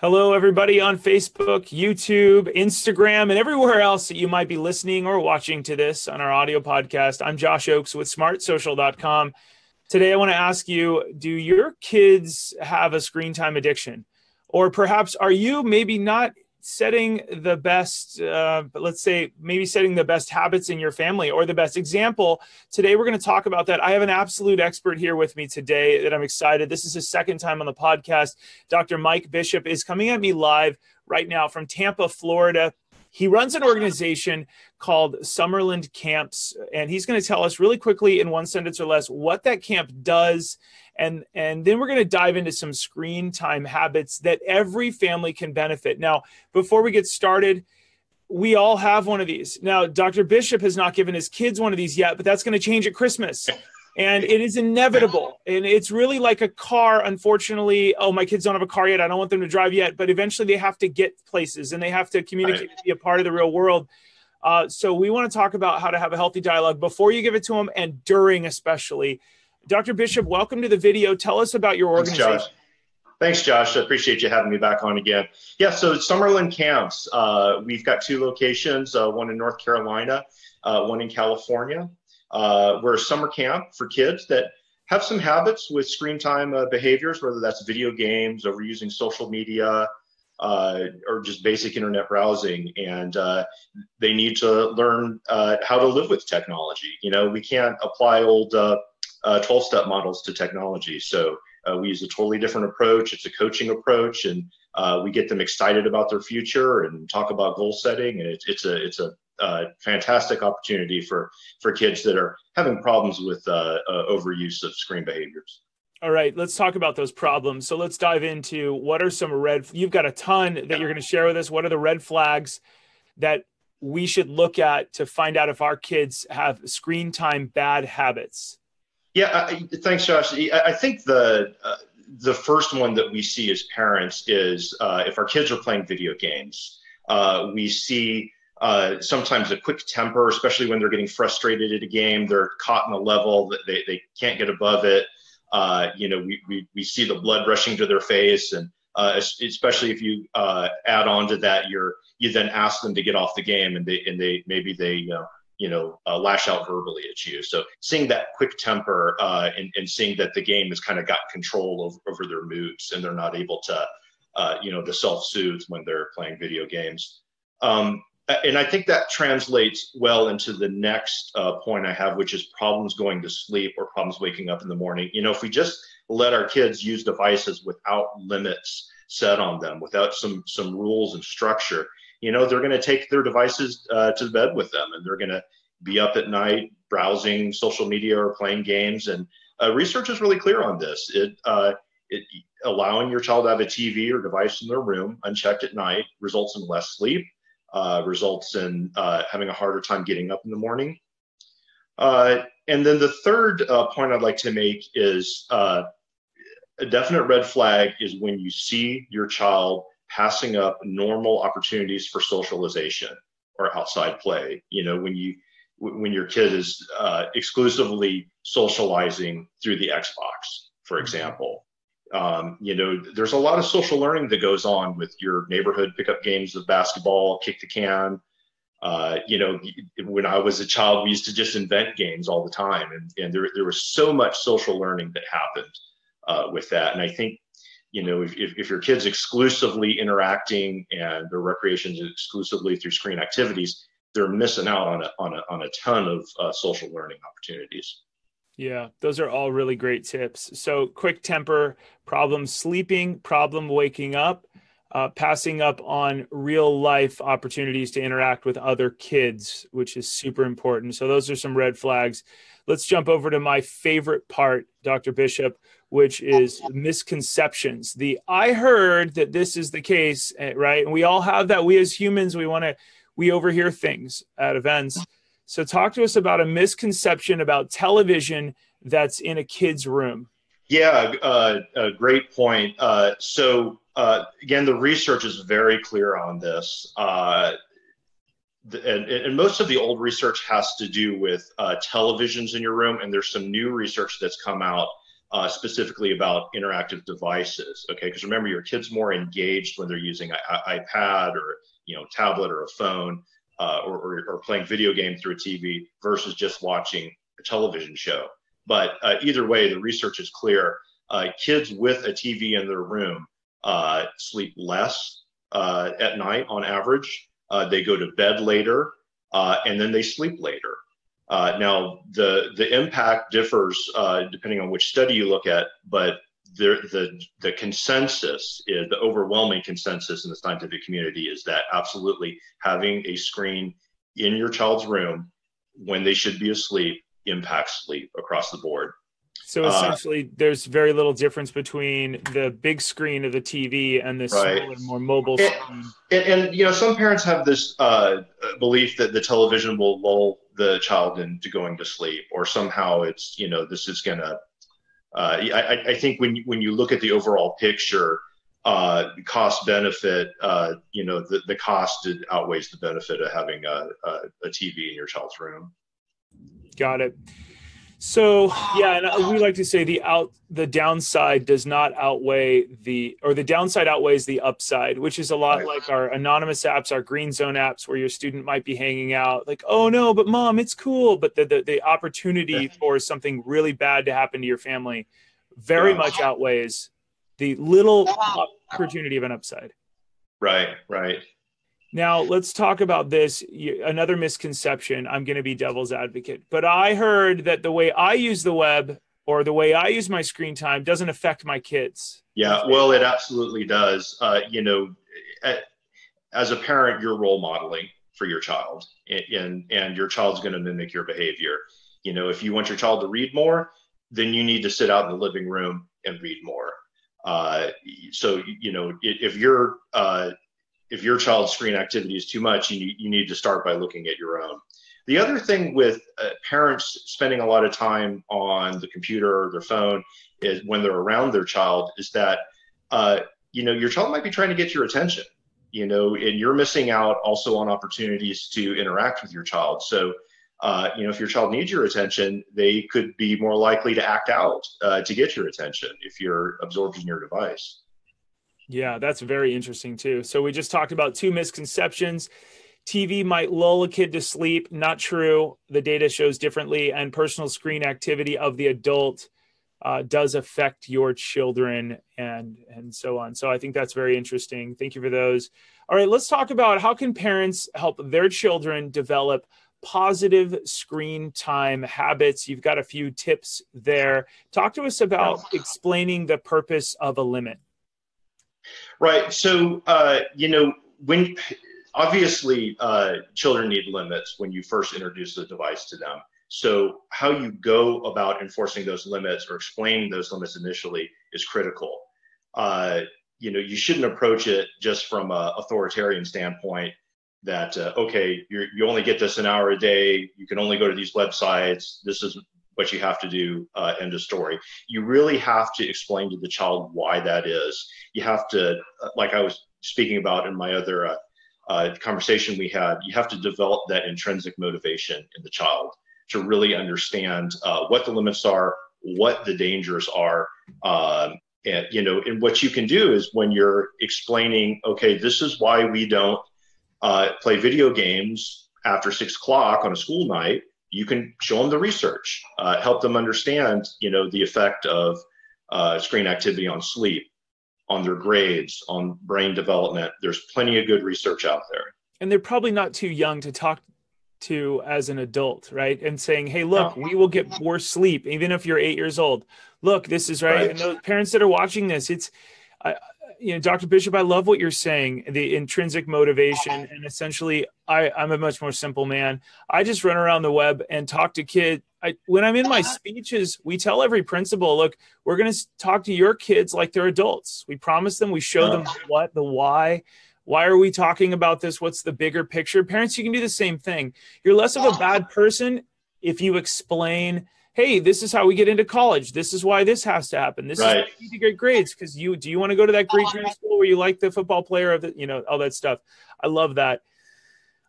Hello, everybody on Facebook, YouTube, Instagram, and everywhere else that you might be listening or watching to this on our audio podcast. I'm Josh Ochs with smartsocial.com. Today, I want to ask you Do your kids have a screen time addiction? Or perhaps are you maybe not setting the best uh, let's say maybe setting the best habits in your family or the best example today we're going to talk about that. I have an absolute expert here with me today that i'm excited. This is his second time on the podcast. Dr mike bishop is coming at me live right now from tampa florida he runs an organization called Summerland Camps, and he's going to tell us really quickly in one sentence or less what that camp does. And, and then we're going to dive into some screen time habits that every family can benefit. Now, before we get started, we all have one of these. Now, Dr. Bishop has not given his kids one of these yet, but that's going to change at Christmas and it is inevitable and it's really like a car unfortunately oh my kids don't have a car yet i don't want them to drive yet but eventually they have to get places and they have to communicate right. be a part of the real world uh, so we want to talk about how to have a healthy dialogue before you give it to them and during especially dr bishop welcome to the video tell us about your organization Thanks, Josh. Thanks, Josh. I appreciate you having me back on again. Yeah, so Summerland Camps, uh, we've got two locations, uh, one in North Carolina, uh, one in California. Uh, we're a summer camp for kids that have some habits with screen time uh, behaviors, whether that's video games, overusing social media, uh, or just basic internet browsing. And uh, they need to learn uh, how to live with technology. You know, we can't apply old 12 uh, step models to technology. So we use a totally different approach. It's a coaching approach. And we get them excited about their future and talk about goal setting. And it's a, it's a uh, fantastic opportunity for for kids that are having problems with uh, uh, overuse of screen behaviors. All right, let's talk about those problems. So let's dive into what are some red. You've got a ton that you're going to share with us. What are the red flags that we should look at to find out if our kids have screen time bad habits? Yeah, I, thanks, Josh. I think the uh, the first one that we see as parents is uh, if our kids are playing video games. Uh, we see uh, sometimes a quick temper, especially when they're getting frustrated at a game. They're caught in a level that they, they can't get above it. Uh, you know, we, we, we see the blood rushing to their face. And uh, especially if you uh, add on to that, you're, you then ask them to get off the game and they, and they, maybe they, uh, you know, uh, lash out verbally at you. So seeing that quick temper and, and seeing that the game has kind of got control over, over their moods and they're not able to, you know, to self-soothe when they're playing video games. Um, and I think that translates well into the next uh, point I have, which is problems going to sleep or problems waking up in the morning. You know, if we just let our kids use devices without limits set on them, without some some rules and structure, you know, they're going to take their devices uh, to bed with them, and they're going to be up at night browsing social media or playing games. And uh, research is really clear on this. It uh, it, allowing your child to have a TV or device in their room unchecked at night results in less sleep uh, results in uh, having a harder time getting up in the morning. Uh, and then the third uh, point I'd like to make is uh, a definite red flag is when you see your child passing up normal opportunities for socialization or outside play. You know, when you when your kid is uh, exclusively socializing through the Xbox, for mm-hmm. example, um, you know, there's a lot of social learning that goes on with your neighborhood pickup games of basketball, kick the can. Uh, you know, when I was a child, we used to just invent games all the time, and, and there there was so much social learning that happened uh, with that. And I think, you know, if, if, your kid's exclusively interacting and their recreation is exclusively through screen activities, they're missing out on a on a on a ton of uh, social learning opportunities. Yeah, those are all really great tips. So, quick temper, problem sleeping, problem waking up, uh, passing up on real life opportunities to interact with other kids, which is super important. So, those are some red flags. Let's jump over to my favorite part, Dr. Bishop, which is misconceptions. The I heard that this is the case, eh, right? And we all have that. We as humans, we want to, we overhear things at events so, talk to us about a misconception about television that's in a kid's room. Yeah, uh, a great point. Uh, so, uh, again, the research is very clear on this. Uh, and, and, most of the old research has to do with uh, televisions in your room, and there's some new research that's come out uh, specifically about interactive devices. Okay, because remember, your kid's more engaged when they're using an iPad or you know tablet or a phone uh, or, or, or, playing video games through a TV versus just watching a television show. But uh, either way, the research is clear. Uh, kids with a TV in their room uh, sleep less uh, at night on average. they go to bed later and then they sleep later. Uh, now, the the impact differs uh, depending on which study you look at, but the the the consensus is the overwhelming consensus in the scientific community is that absolutely having a screen in your child's room when they should be asleep impacts sleep across the board. So uh, essentially, uh, there's very little difference between the big screen of the TV and the right. smaller, more mobile and, screen. And, and, you know, some parents have this uh, belief that the television will lull the child into going to sleep, or somehow it's you know this is gonna. Uh, I, I think when when you look at the overall picture, uh, cost benefit, uh, you know, the, the cost outweighs the benefit of having a, a, a TV in your child's room. Got it. So yeah, and uh, we like to say the out the downside does not outweigh the or the downside outweighs the upside, which is a lot like our anonymous apps, our green zone apps, where your student might be hanging out, like, oh no, but mom, it's cool. But the the, the opportunity for something really bad to happen to your family very yeah. much outweighs the little opportunity of an upside. Right, right. Now, let's talk about this. Another misconception. I'm going to be devil's advocate, but I heard that the way I use the web or the way I use my screen time doesn't affect my kids. Yeah, well, it absolutely does. Uh, you know, as a parent, you're role modeling for your child, and and your child's going to mimic your behavior. You know, if you want your child to read more, then you need to sit out in the living room and read more. Uh, so you know, if you're uh, if your child's screen activity is too much, you, you need to start by looking at your own. The other thing with uh, parents spending a lot of time on the computer or their phone is when they're around their child is that, uh, you know, your child might be trying to get your attention, you know, and you're missing out also on opportunities to interact with your child. So, uh, you know, if your child needs your attention, they could be more likely to act out uh, to get your attention if you're absorbed in your device. Yeah, that's very interesting too. So we just talked about two misconceptions. TV might lull a kid to sleep. Not true. The data shows differently, and personal screen activity of the adult uh, does affect your children, and and so on. So I think that's very interesting. Thank you for those. All right, let's talk about how can parents help their children develop positive screen time habits. You've got a few tips there. Talk to us about explaining the purpose of a limit. Right. So, uh, you know, when obviously uh, children need limits when you first introduce the device to them. So, how you go about enforcing those limits or explaining those limits initially is critical. Uh, you know, you shouldn't approach it just from an authoritarian standpoint that, uh, okay, you only get this an hour a day, you can only go to these websites, this is what you have to do uh, end of story. You really have to explain to the child why that is. You have to uh, like i was speaking about in my other uh, uh, conversation we had you have to develop that intrinsic motivation in the child to really understand uh, what the limits are what the dangers are um, and you know and what you can do is when you're explaining okay this is why we don't uh, play video games after six o'clock on a school night you can show them the research, uh, help them understand, you know, the effect of uh, screen activity on sleep, on their grades, on brain development. There's plenty of good research out there. And they're probably not too young to talk to as an adult, right? And saying, "Hey, look, no. we will get more sleep, even if you're eight years old. Look, this is right." right. And those parents that are watching this, it's, I, you know, Dr. Bishop, I love what you're saying, the intrinsic motivation. And essentially, I, I'm a much more simple man. I just run around the web and talk to kids. I, when I'm in my speeches, we tell every principal, look, we're going to talk to your kids like they're adults. We promise them, we show them uh-huh. what, the why. Why are we talking about this? What's the bigger picture? Parents, you can do the same thing. You're less of a uh-huh. bad person if you explain hey, this is how we get into college. This is why this has to happen. This right. is you need to get grades because you do you want to go to that great dream school where you like the football player of the you know all that stuff. I love that.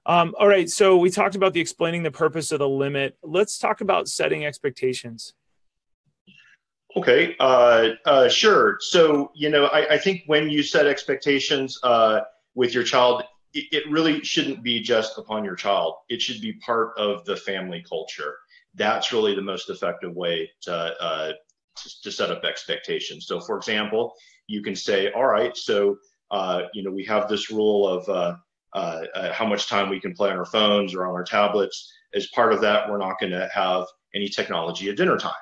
Um, all right, so we talked about the explaining the purpose of the limit. Let's talk about setting expectations. Okay, uh, uh, sure. So, you know, I, I, think when you set expectations uh, with your child, it, it, really shouldn't be just upon your child. It should be part of the family culture. That's really the most effective way to, uh, to, to, set up expectations. So, for example, you can say, all right, so, uh, you know, we have this rule of uh, how much time we can play on our phones or on our tablets. As part of that, we're not going to have any technology at dinner time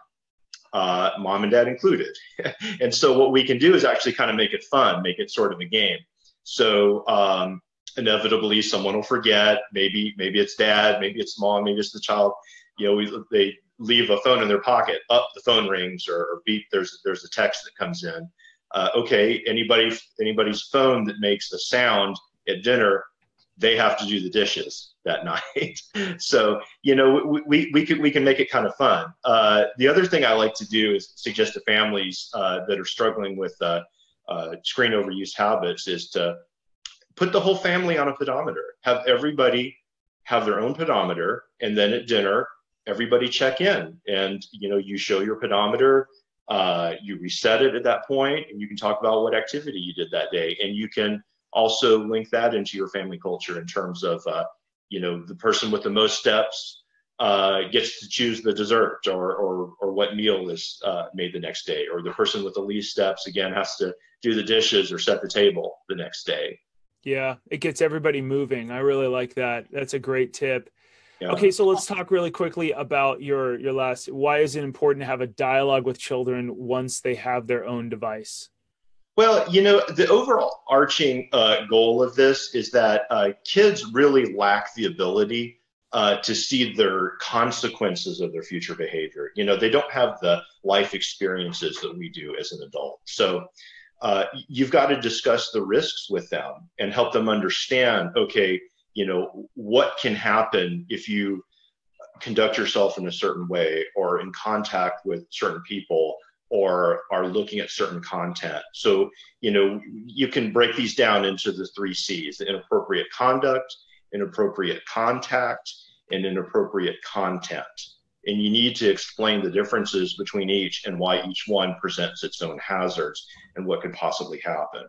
uh, mom and dad included. and so what we can do is actually kind of make it fun, make it sort of a game. So um, inevitably someone will forget. Maybe maybe it's dad, maybe it's mom, maybe it's the child. You know, they leave a phone in their pocket. Up, the phone rings or, or beep. There's there's a text that comes in. Uh, okay, anybody anybody's phone that makes a sound at dinner, they have to do the dishes that night. so you know we, we, we can we can make it kind of fun. Uh, the other thing I like to do is suggest to families uh, that are struggling with uh, uh, screen overuse habits is to put the whole family on a pedometer. Have everybody have their own pedometer, and then at dinner everybody check in, and you know you show your pedometer. Uh, you reset it at that point, and you can talk about what activity you did that day, and you can also link that into your family culture in terms of uh, you know the person with the most steps uh, gets to choose the dessert or or, or what meal is uh, made the next day. Or the person with the least steps again has to do the dishes or set the table the next day. Yeah it gets everybody moving. I really like that. That's a great tip yeah. okay so let's talk really quickly about your your last why is it important to have a dialogue with children once they have their own device well, you know, the overall arching uh, goal of this is that uh, kids really lack the ability uh, to see their consequences of their future behavior. You know, they don't have the life experiences that we do as an adult. So uh, you've got to discuss the risks with them and help them understand, okay, you know, what can happen if you conduct yourself in a certain way or in contact with certain people or are looking at certain content. So, you know, you can break these down into the three C's inappropriate conduct, inappropriate contact, and inappropriate content. And you need to explain the differences between each and why each one presents its own hazards and what could possibly happen.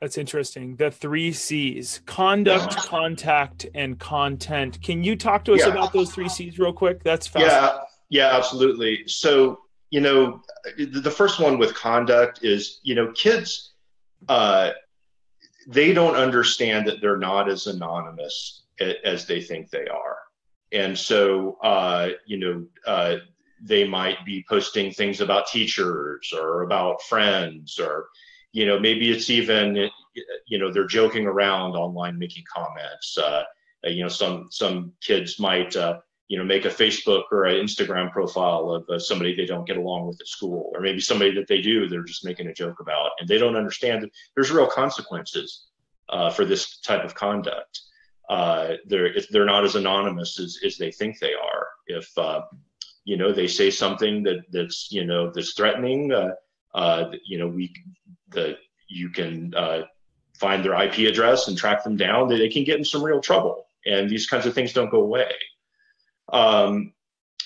That's interesting. The three C's conduct, contact, and content. Can you talk to us yeah. about those three C's real quick? That's fast. Yeah, yeah, absolutely. So you know, the first one with conduct is, you know, kids, uh, they don't understand that they're not as anonymous as they think they are. And so, uh, you know, uh, they might be posting things about teachers or about friends or, you know, maybe it's even, you know, they're joking around online making comments. Uh, you know, some some kids might uh, you know make a facebook or an instagram profile of uh, somebody they don't get along with at school or maybe somebody that they do they're just making a joke about and they don't understand that there's real consequences uh, for this type of conduct uh, they're they're not as anonymous as, as they think they are if uh, you know they say something that that's you know that's threatening uh, uh, you know we the you can find their ip address and track them down they, they can get in some real trouble and these kinds of things don't go away um,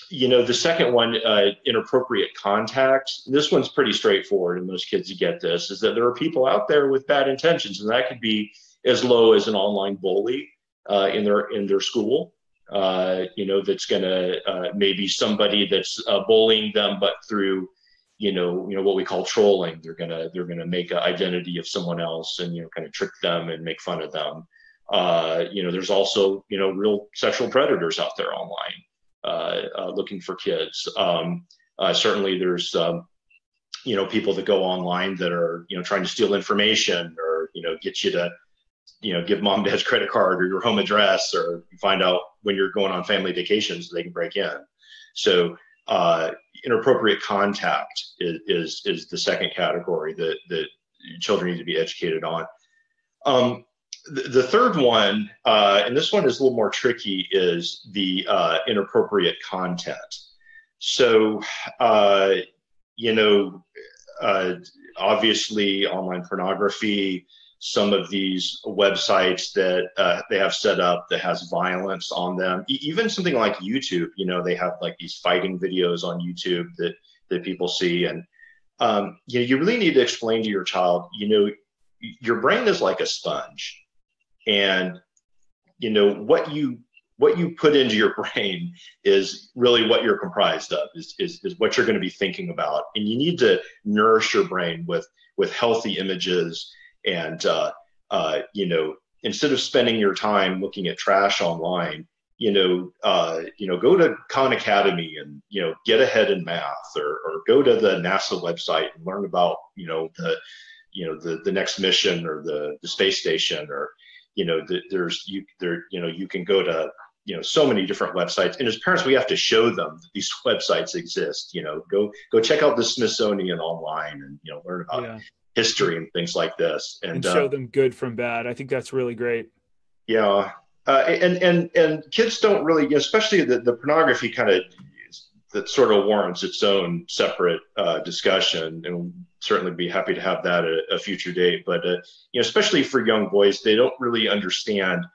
you know, the second one, uh, inappropriate contact. This one's pretty straightforward, and most kids get this. Is that there are people out there with bad intentions, and that could be as low as an online bully uh, in their in their school. Uh, you know, that's going to uh, maybe somebody that's uh, bullying them, but through you know, you know what we call trolling. They're gonna they're gonna make an identity of someone else and you know kind of trick them and make fun of them. Uh, you know, there's also you know real sexual predators out there online uh, uh, looking for kids. Um, uh, certainly, there's um, you know people that go online that are you know trying to steal information or you know get you to you know give mom dad's credit card or your home address or find out when you're going on family vacations they can break in. So uh, inappropriate contact is, is, is the second category that that children need to be educated on. Um, the, third one, uh, and this one is a little more tricky, is the uh, inappropriate content. So, uh, you know, uh, obviously, online pornography, some of these websites that uh, they have set up that has violence on them, e- even something like YouTube. You know, they have like these fighting videos on YouTube that that people see. And um, you know, you really need to explain to your child, you know, your brain is like a sponge, and you know what you what you put into your brain is really what you're comprised of is, is, is what you're going to be thinking about and you need to nourish your brain with with healthy images and uh, uh, you know instead of spending your time looking at trash online you know uh, you know go to khan academy and you know get ahead in math or, or go to the nasa website and learn about you know the you know the the next mission or the the space station or you know the, there's you there you know you can go to you know so many different websites and as parents we have to show them that these websites exist you know go go check out the smithsonian online and you know learn about yeah. History and things like this. And, and show uh, them good from bad. I think that's really great. Yeah. Uh, and and and kids don't really especially the, the pornography kind of that sort of warrants its own separate uh, discussion. And we'll certainly be happy to have that at a future date. But uh, you know especially for young boys they don't really understand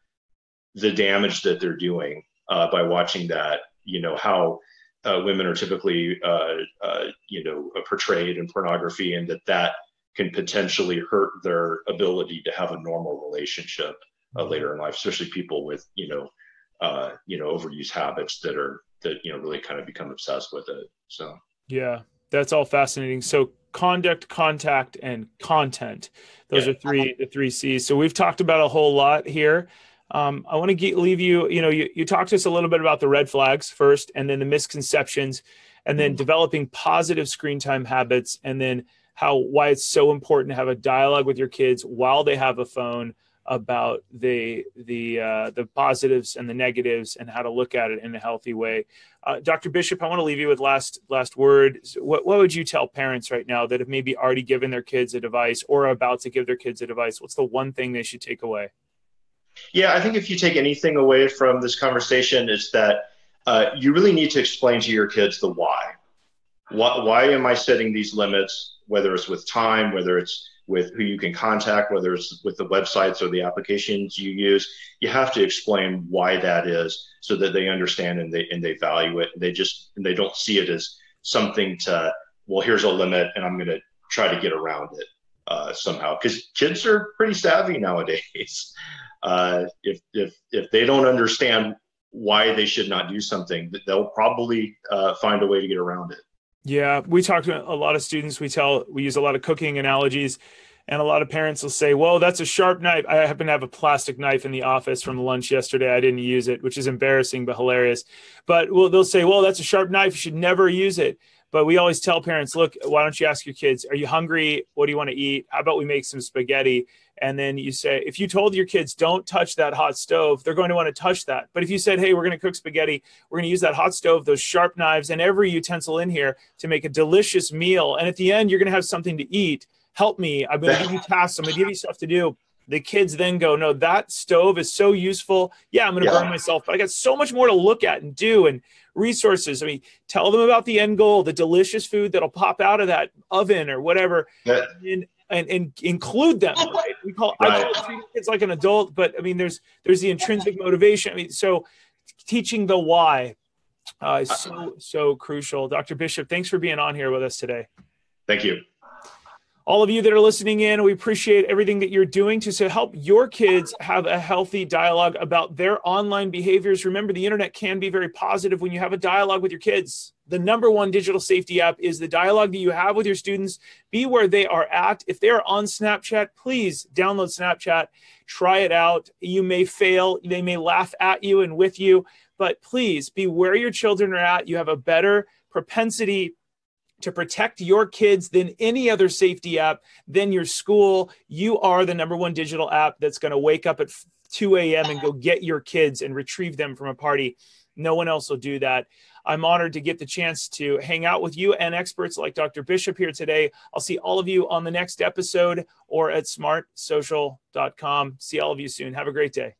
the damage that they're doing uh, by watching that. You know how uh, women are typically uh, uh you know portrayed in pornography, and that that can potentially hurt their ability to have a normal relationship uh, later in life, especially people with you know uh, you know overuse habits that are that you know really kind of become obsessed with it. So yeah, that's all fascinating. So conduct, contact, and content. Those yeah. are three the three C's. So we've talked about a whole lot here. Um, I want to leave you, you know, you, you talked to us a little bit about the red flags first, and then the misconceptions, and then mm-hmm. developing positive screen time habits, and then how why it's so important to have a dialogue with your kids while they have a phone about the the uh, the positives and the negatives and how to look at it in a healthy way. Uh, Dr. Bishop, I want to leave you with last last word. What what would you tell parents right now that have maybe already given their kids a device or are about to give their kids a device? What's the one thing they should take away? Yeah, I think if you take anything away from this conversation, is that uh, you really need to explain to your kids the why. Why. Why am I setting these limits? Whether it's with time, whether it's with who you can contact, whether it's with the websites or the applications you use, you have to explain why that is, so that they understand and they and they value it. They just and they don't see it as something to well, here's a limit, and I'm going to try to get around it uh, somehow. Because kids are pretty savvy nowadays. uh, if if if they don't understand why they should not do something, they'll probably uh, find a way to get around it. Yeah, we talk to a lot of students. We tell we use a lot of cooking analogies, and a lot of parents will say, "Well, that's a sharp knife." I happen to have a plastic knife in the office from lunch yesterday. I didn't use it, which is embarrassing but hilarious. But well, they'll say, "Well, that's a sharp knife. You should never use it." But we always tell parents, look, why don't you ask your kids, are you hungry? What do you want to eat? How about we make some spaghetti? And then you say, if you told your kids, don't touch that hot stove, they're going to want to touch that. But if you said, hey, we're going to cook spaghetti, we're going to use that hot stove, those sharp knives, and every utensil in here to make a delicious meal. And at the end, you're going to have something to eat. Help me. I'm going to give you tasks. I'm going to give you stuff to do the kids then go, no, that stove is so useful. Yeah, I'm going to yeah. burn myself, but I got so much more to look at and do and resources. I mean, tell them about the end goal, the delicious food that'll pop out of that oven or whatever, yeah. and, and, and include them. Right? Call right. I call kids like an adult, but I mean, there's there's the intrinsic motivation. I mean, so teaching the why uh, is so so crucial. Dr. Bishop, thanks for being on here with us today. Thank you all of you that are listening in, we appreciate everything that you're doing to, help your kids have a healthy dialogue about their online behaviors. Remember, the internet can be very positive when you have a dialogue with your kids. The number one digital safety app is the dialogue that you have with your students. Be where they are at. If they are on Snapchat, please download Snapchat, try it out. You may fail, they may laugh at you and with you, but please be where your children are at. You have a better propensity to protect your kids than any other safety app than your school. You are the number one digital app that's going to wake up at 2 a.m. and go get your kids and retrieve them from a party. No one else will do that. I'm honored to get the chance to hang out with you and experts like Dr. Bishop here today. I'll see all of you on the next episode or at smartsocial.com. See all of you soon. Have a great day.